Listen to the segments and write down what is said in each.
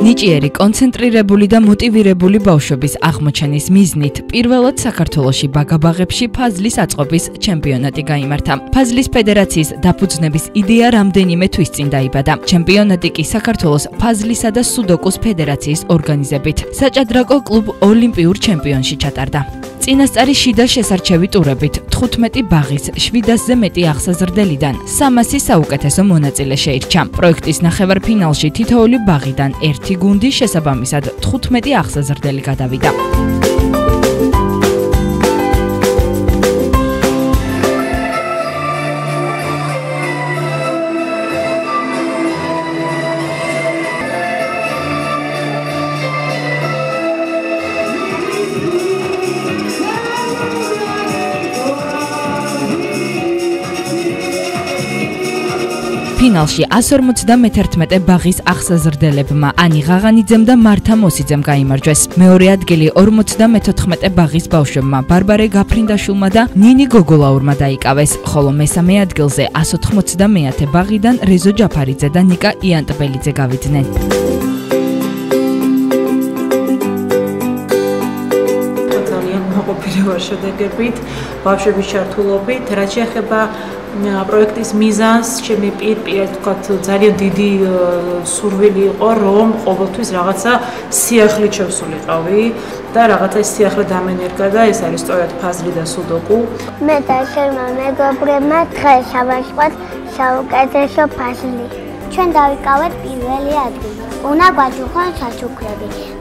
ნიჭიერი, კონცენტრირებული და მოტივირებული ბავშვების აღმოჩენის მიზნით პირველად საქართველოსი ბაგაბაღებში ფაზლის აწყობის ჩემპიონატი გამართა. ფაზლის ფედერაციის დაფუძნების იდეა რამდენიმე თვის წინ დაიბადა. ჩემპიონატი კი საქართველოს ფაზლისა და სუდოკუს ფედერაციის ორგანიზებით საჭადრაკო კლუბ ოლიმპიურ ჩემპიონში ჩატარდა. წინასწარი შიდა შესარჩევი ტურებით 15 ბაღის 700-ზე მეტი აღსაზრდელიდან 300 საუკეთესო მონაწილე შეირჩა. პროექტის ნახევარფინალში თითოეული ბაღიდან ერთი გუნდი შესაბამისად 15 აღსაზრდელი გადავიდა. ფინალში 151 ბაღის აღსაზრდელებმა ანი ღაღანიძემ და მართა მოსიძემ გამოიმარჯვეს. მეორე ადგილი 54 ბაღის ბავშვებმა ბარბარე გაფრინდაშულმა და ნინი გოგოლაურმა დაიკავეს, ხოლო მესამე ადგილზე 190 ბაღიდან რეზო ჯაფარიძე და ნიკა იანტბელიძე გავიდნენ. მოყოლპირებარ შედეგებით, ბავშვების ჩართულობით, რაც შეეხება პროექტის მიზანს ჩემი პირ-პირ თქვათ ძალიან დიდი სურვილი იყო რომ ყოველთვის რაღაცა სიახლე შევსულიყავი და რაღაცა სიახლე დამენერგა და ეს არის სწორედ ფაზრი და სუდოკუ. მე და შერმა მეგობრებმა დღეს ავაშყვათ საუკეთესო ფაზრი ჩვენ დავიკავეთ პირველი ადგილი. უნდა გვაჯუხონ საჩუქრები.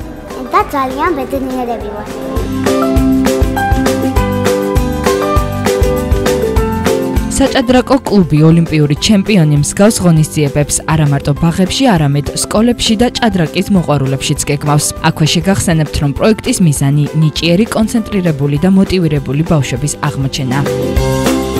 და ძალიან ბედნიერები ვართ საჭადრაკო კლუბი ოლიმპიური ჩემპიონი მსგავს ღონისძიებებს არა მარტო ბაღებში, არამედ სკოლებში და ჭადრაკის მოყვარულებშიც გეგმავს. აქვე შეგახსენებთ, რომ პროექტის მიზანი ნიჭიერი, კონცენტრირებული და მოტივირებული ბავშვების აღმოჩენაა.